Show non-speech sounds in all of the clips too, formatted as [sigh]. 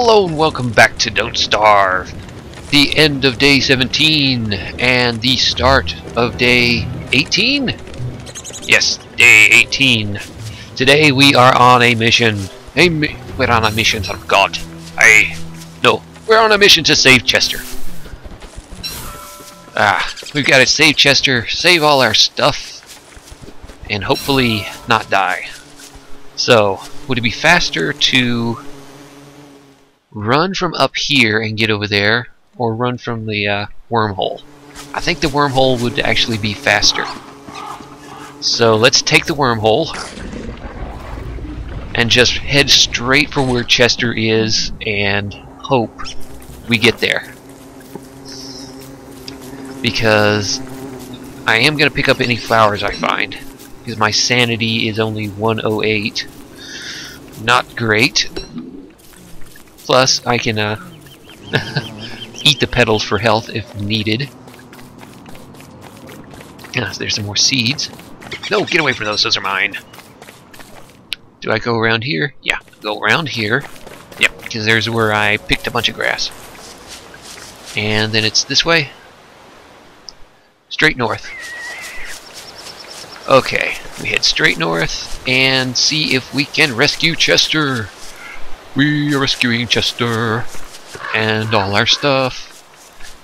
Hello and welcome back to Don't Starve. The end of day 17 and the start of day 18? Yes, day 18. Today we are on a mission. A mi we're on a mission, oh god. I... No, we're on a mission to save Chester. Ah, we've got to save Chester, save all our stuff, and hopefully not die. So, would it be faster to run from up here and get over there, or run from the uh, wormhole. I think the wormhole would actually be faster. So let's take the wormhole and just head straight for where Chester is and hope we get there. Because I am going to pick up any flowers I find. Because my sanity is only 108. Not great. Plus, I can uh, [laughs] eat the petals for health if needed. Ah, there's some more seeds. No, get away from those. Those are mine. Do I go around here? Yeah, go around here. Yep, because there's where I picked a bunch of grass. And then it's this way. Straight north. Okay, we head straight north and see if we can rescue Chester. We are rescuing Chester and all our stuff.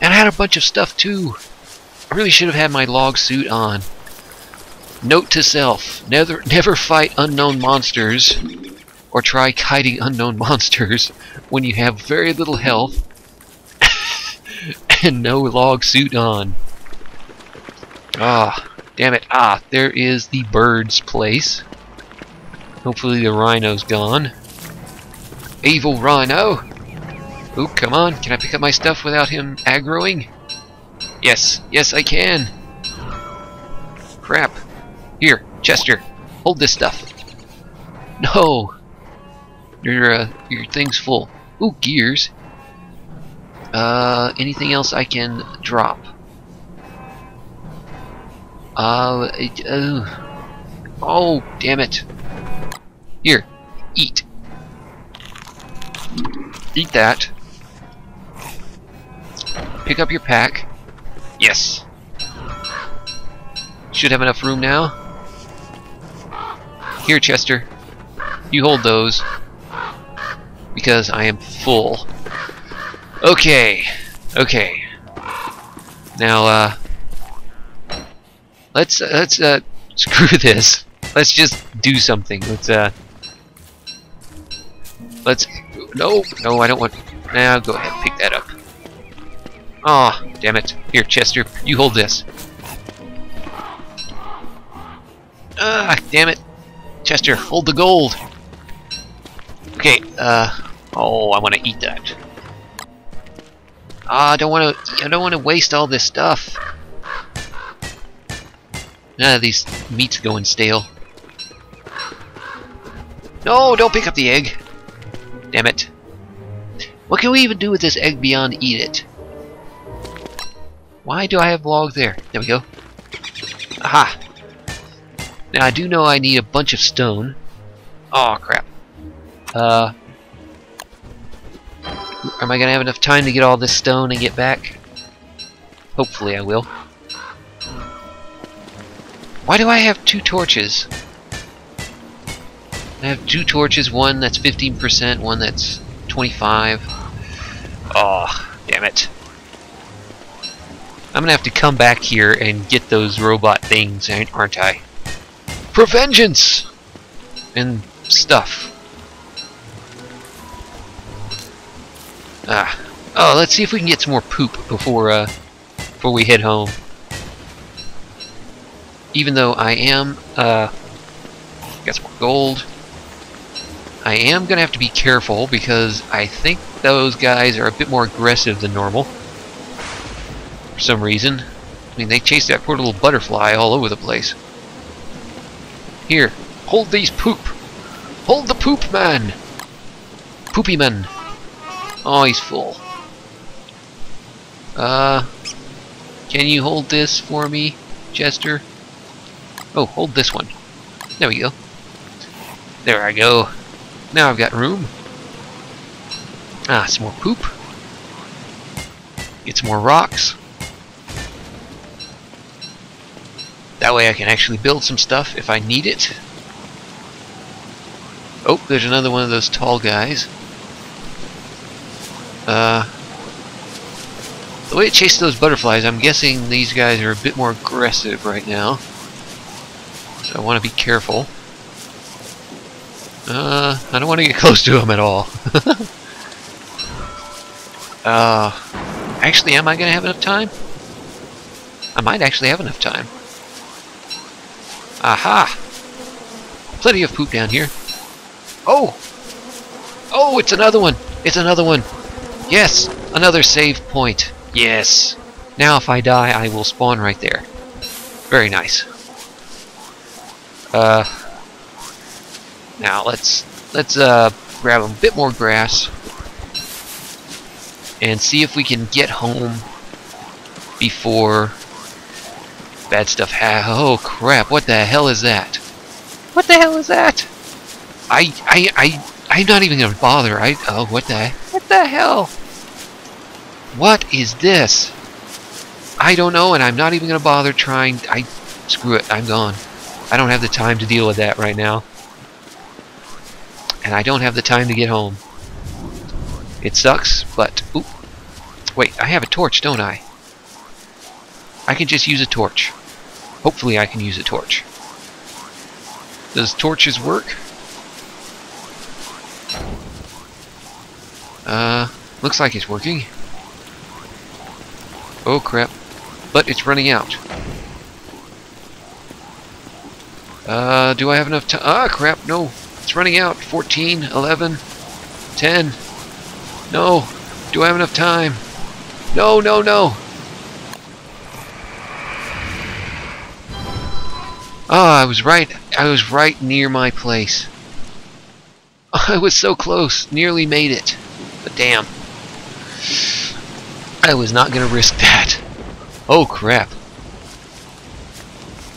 And I had a bunch of stuff too. I really should have had my log suit on. Note to self, never [laughs] never fight unknown monsters or try kiting unknown [laughs] monsters when you have very little health [laughs] and no log suit on. Ah, damn it. Ah, there is the bird's place. Hopefully the rhino's gone. Evil Rhino! Ooh, come on. Can I pick up my stuff without him aggroing? Yes. Yes, I can. Crap. Here, Chester. Hold this stuff. No! Your, uh, your thing's full. Ooh, gears. Uh, anything else I can drop? Uh, it, uh, oh, damn it. Here, eat. Eat that. Pick up your pack. Yes. Should have enough room now. Here, Chester. You hold those. Because I am full. Okay. Okay. Now, uh... Let's, uh, let's, uh, [laughs] screw this. Let's just do something. Let's, uh... Let's no, no, I don't want... Now, go ahead, and pick that up. Aw, oh, damn it. Here, Chester, you hold this. Ah, damn it. Chester, hold the gold. Okay, uh... Oh, I want to eat that. Ah, I don't want to... I don't want to waste all this stuff. None of these meat's going stale. No, don't pick up the egg. Damn it. What can we even do with this egg beyond eat it? Why do I have log there? There we go. Aha! Now I do know I need a bunch of stone. Oh crap. Uh, am I gonna have enough time to get all this stone and get back? Hopefully I will. Why do I have two torches? I have two torches, one that's 15%, one that's 25. Oh, damn it. I'm gonna have to come back here and get those robot things, aren't I? For vengeance! And stuff. Ah. Oh, let's see if we can get some more poop before, uh, before we head home. Even though I am, uh, got some more gold. I am going to have to be careful because I think those guys are a bit more aggressive than normal. For some reason. I mean, they chase that poor little butterfly all over the place. Here, hold these poop. Hold the poop man. Poopy man. Oh, he's full. Uh, can you hold this for me, Chester? Oh, hold this one. There we go. There I go. Now I've got room. Ah, some more poop. Get some more rocks. That way I can actually build some stuff if I need it. Oh, there's another one of those tall guys. Uh, the way it chased those butterflies, I'm guessing these guys are a bit more aggressive right now. So I want to be careful. Uh, I don't want to get [laughs] close to him at all. [laughs] uh, actually, am I going to have enough time? I might actually have enough time. Aha! Plenty of poop down here. Oh! Oh, it's another one! It's another one! Yes! Another save point. Yes! Now if I die, I will spawn right there. Very nice. Uh, now let's let's uh, grab a bit more grass and see if we can get home before bad stuff ha oh crap. What the hell is that? What the hell is that? I I I I'm not even gonna bother. I oh what the what the hell? What is this? I don't know and I'm not even gonna bother trying. I screw it. I'm gone. I don't have the time to deal with that right now and I don't have the time to get home it sucks but oop, wait I have a torch don't I I can just use a torch Hopefully I can use a torch. Does torches work? Uh, looks like it's working. Oh crap. But it's running out. Uh, do I have enough time? Ah, crap, no. It's running out. 14, 11, 10. No. Do I have enough time? No, no, no. Oh, I was right. I was right near my place. [laughs] I was so close. Nearly made it. But damn. I was not going to risk that. Oh, crap.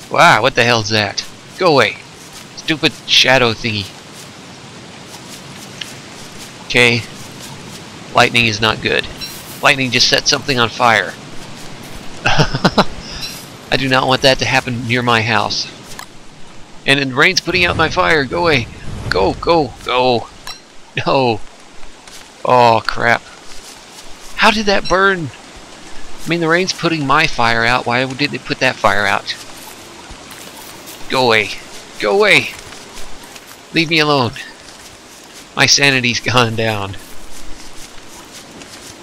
Wow, what the hell's that? Go away. Stupid shadow thingy. Okay. Lightning is not good. Lightning just set something on fire. [laughs] I do not want that to happen near my house. And the rain's putting out my fire. Go away. Go, go, go. No. Oh, crap. How did that burn? I mean, the rain's putting my fire out. Why did it put that fire out? Go away. Go away. Leave me alone. My sanity's gone down.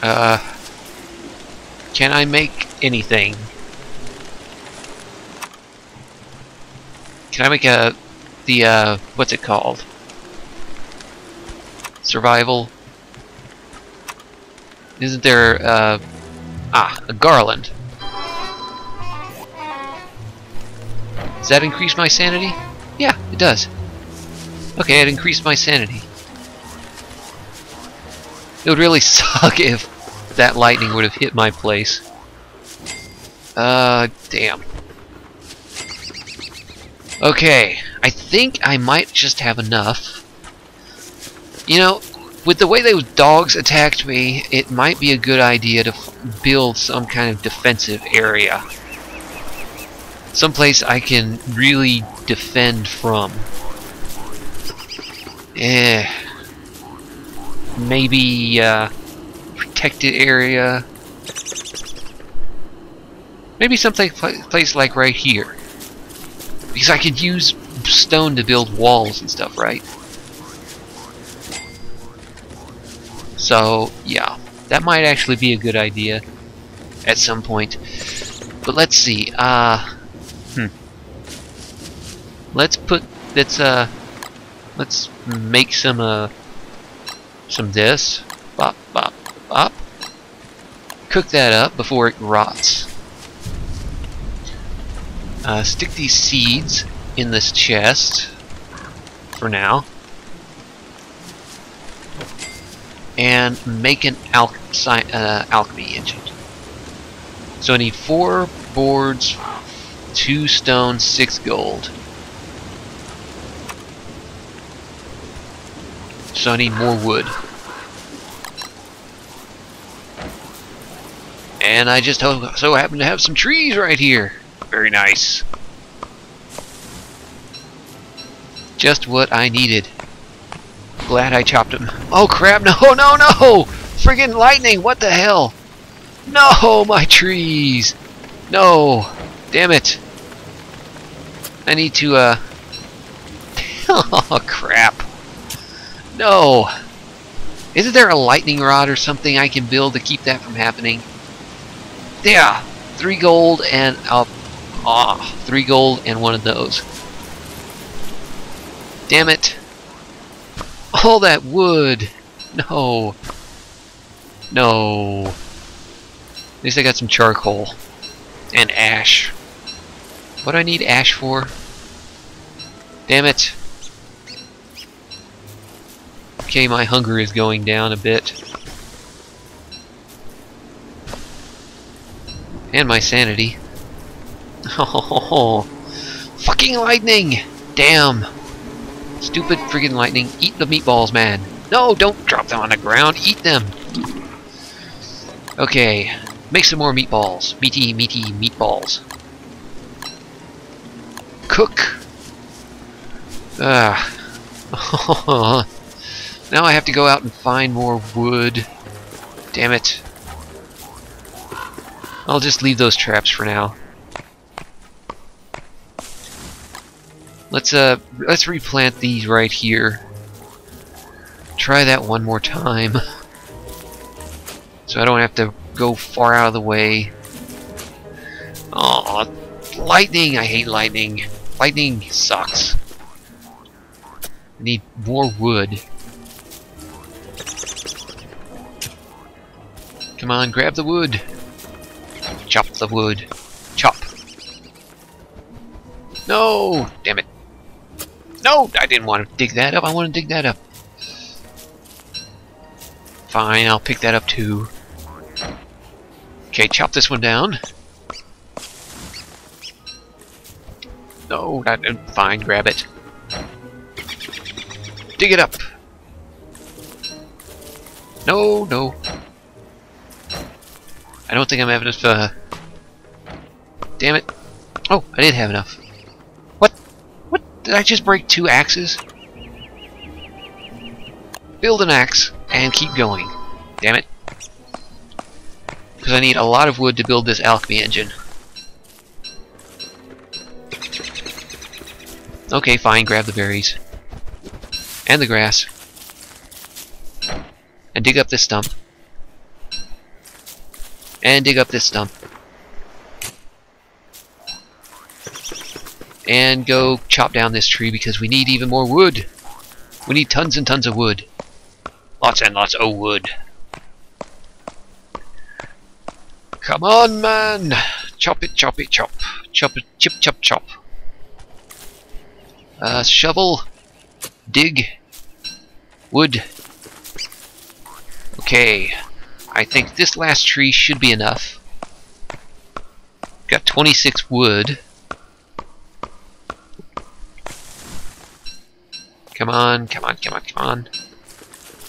Uh, can I make anything? Can I make a the uh what's it called? Survival. Isn't there uh ah a garland? Does that increase my sanity? Yeah, it does. Okay, it increased my sanity. It would really [laughs] suck if that lightning would have hit my place. Uh, damn. Okay, I think I might just have enough. You know, with the way those dogs attacked me, it might be a good idea to build some kind of defensive area. Someplace I can really defend from. Eh. Maybe, uh, protected area. Maybe someplace place like right here. Because I could use stone to build walls and stuff, right? So, yeah. That might actually be a good idea at some point. But let's see. Uh, hmm. Let's put, let's, uh, let's make some, uh, some this. Bop, bop, bop. Cook that up before it rots. Uh, stick these seeds in this chest for now. And make an uh, alchemy engine. So I need four boards, two stone, six gold. So I need more wood. And I just so happen to have some trees right here. Very nice. Just what I needed. Glad I chopped them. Oh crap, no, [laughs] oh, no, no! Friggin' lightning, what the hell? No, my trees! No! Damn it! I need to, uh... [laughs] oh crap. No! Isn't there a lightning rod or something I can build to keep that from happening? Yeah! Three gold and. Ah, three gold and one of those. Damn it! All that wood! No! No! At least I got some charcoal. And ash. What do I need ash for? Damn it. Okay, my hunger is going down a bit. And my sanity. Oh, [laughs] fucking lightning! Damn! Stupid friggin' lightning. Eat the meatballs, man. No, don't drop them on the ground. Eat them. Okay, make some more meatballs. Meaty, meaty meatballs. Cook. Ah. [laughs] [laughs] now I have to go out and find more wood. Damn it. I'll just leave those traps for now. Let's uh let's replant these right here. Try that one more time. [laughs] So I don't have to go far out of the way. Oh, lightning! I hate lightning. Lightning sucks. I need more wood. Come on, grab the wood. Chop the wood. Chop. No! Damn it. No! I didn't want to dig that up. I want to dig that up. Fine, I'll pick that up too. Okay, chop this one down. No, not uh, fine, grab it. Dig it up. No, no. I don't think I'm having enough, uh... Damn it. Oh, I did have enough. What? What? Did I just break two axes? Build an axe and keep going. Damn it. Because I need a lot of wood to build this alchemy engine. Okay, fine, grab the berries. And the grass. And dig up this stump. And dig up this stump. And go chop down this tree because we need even more wood. We need tons and tons of wood. Lots and lots of wood. Come on, man! Chop it, chop it, chop. Chop it, chip, chop, chop. Uh, shovel. Dig. Wood. Okay. I think this last tree should be enough. Got 26 wood. Come on, come on, come on, come on.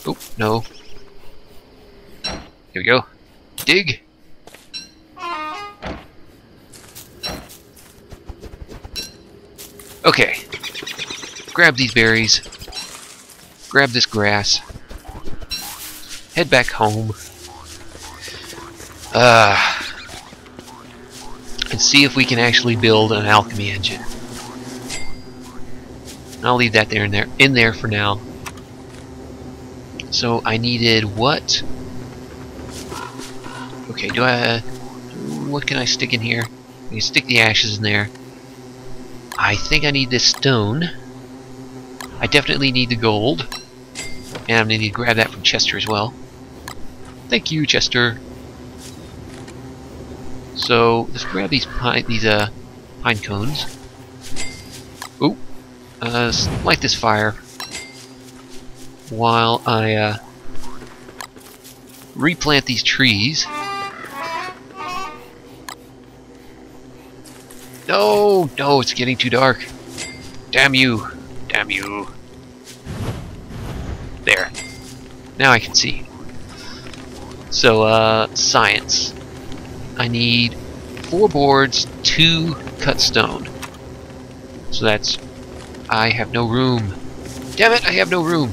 Oh, no. Here we go. Dig. Okay. Grab these berries. Grab this grass. Head back home. Uh, and see if we can actually build an alchemy engine. I'll leave that there in there in there for now. So I needed what? Okay, do I... What can I stick in here? I can stick the ashes in there. I think I need this stone. I definitely need the gold. And I'm to need to grab that from Chester as well. Thank you, Chester. So, let's grab these pine, these, uh, pine cones. Ooh. Uh, light this fire while I uh, replant these trees. No, no, it's getting too dark. Damn you. Damn you. There. Now I can see. So, uh, science. I need four boards, two cut stone. So that's... I have no room. Damn it, I have no room.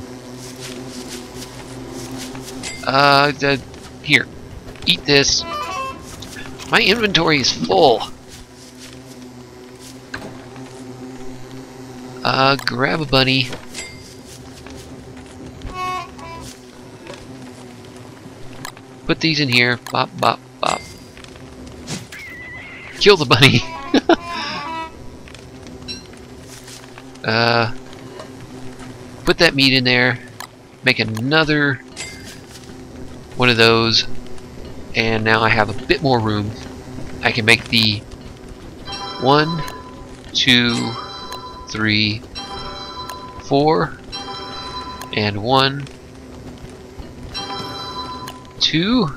Uh, the, here. Eat this. My inventory is full. Uh, grab a bunny. Put these in here. Bop, bop, bop. Kill the bunny. [laughs] uh, put that meat in there. Make another one of those. And now I have a bit more room. I can make the one, two, three, four, and one, two,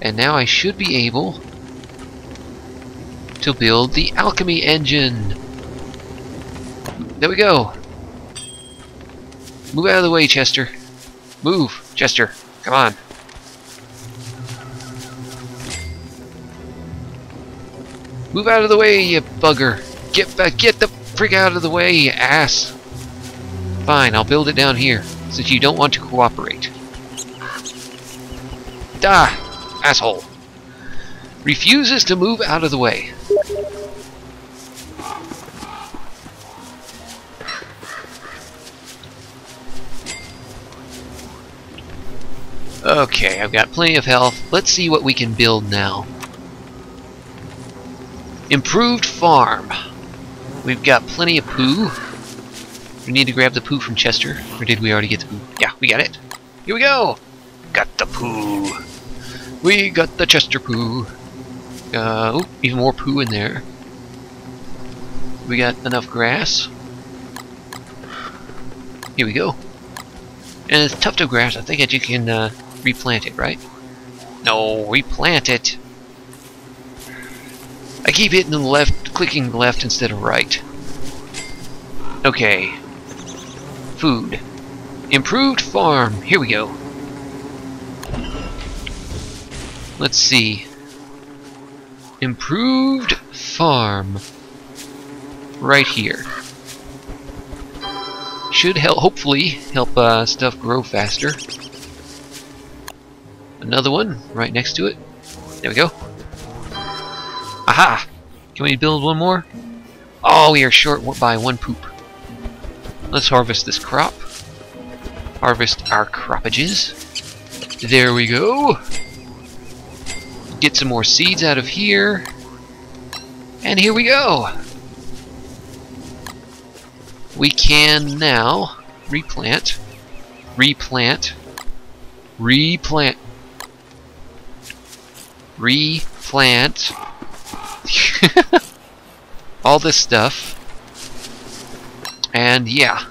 and now I should be able to build the alchemy engine. There we go. Move out of the way, Chester. Move, Chester. Come on. Move out of the way, you bugger. Get back, get the frick out of the way, you ass. Fine, I'll build it down here, since you don't want to cooperate. Da! Asshole. Refuses to move out of the way. Okay, I've got plenty of health. Let's see what we can build now. Improved farm. We've got plenty of poo. We need to grab the poo from Chester. Or did we already get the poo? Yeah, we got it. Here we go! Got the poo. We got the Chester poo. Uh, even more poo in there. We got enough grass. Here we go. And it's tuft of grass. I think that you can uh, replant it, right? No, replant it. I keep hitting the left, clicking left instead of right. Okay. Food. Improved farm. Here we go. Let's see. Improved farm. Right here. Should help, hopefully, help uh, stuff grow faster. Another one right next to it. There we go. Aha! Can we build one more? Oh, we are short by one poop. Let's harvest this crop. Harvest our croppages. There we go. Get some more seeds out of here. And here we go. We can now replant, replant, replant, replant [laughs] all this stuff. And yeah,